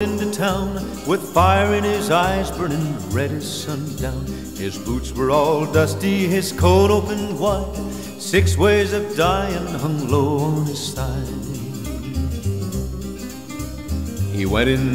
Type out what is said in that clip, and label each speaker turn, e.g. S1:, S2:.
S1: into town with fire in his eyes burning red as sundown. His boots were all dusty, his coat open wide. Six ways of dying hung low on his side. He went in